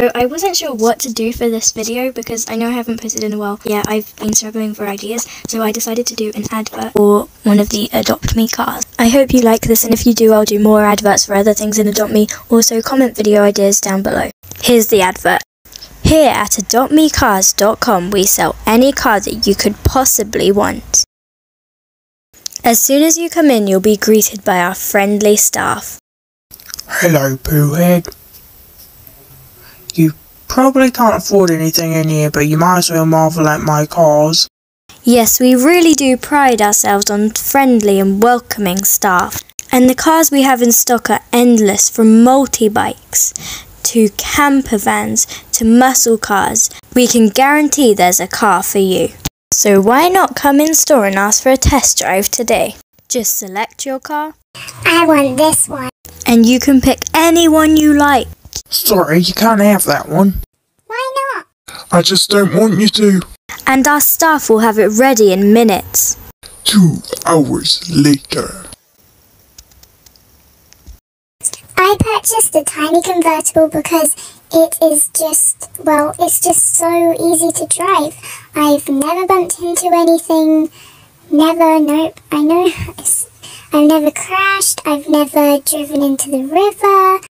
So I wasn't sure what to do for this video because I know I haven't posted in a while. Yeah, I've been struggling for ideas, so I decided to do an advert for one of the Adopt Me cars. I hope you like this, and if you do, I'll do more adverts for other things in Adopt Me. Also, comment video ideas down below. Here's the advert. Here at adoptmecars.com, we sell any car that you could possibly want. As soon as you come in, you'll be greeted by our friendly staff. Hello, Poohhead. You probably can't afford anything in here, but you might as well marvel at my cars. Yes, we really do pride ourselves on friendly and welcoming staff. And the cars we have in stock are endless from multi bikes to camper vans to muscle cars. We can guarantee there's a car for you. So why not come in store and ask for a test drive today? Just select your car I want this one. and you can pick any one you like. Sorry, you can't have that one. Why not? I just don't want you to. And our staff will have it ready in minutes. Two hours later. I purchased a tiny convertible because it is just, well, it's just so easy to drive. I've never bumped into anything. Never, nope. I know. I've never crashed. I've never driven into the river.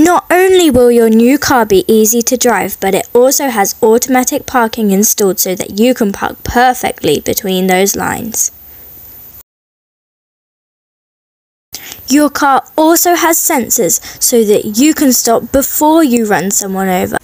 Not only will your new car be easy to drive, but it also has automatic parking installed so that you can park perfectly between those lines. Your car also has sensors so that you can stop before you run someone over.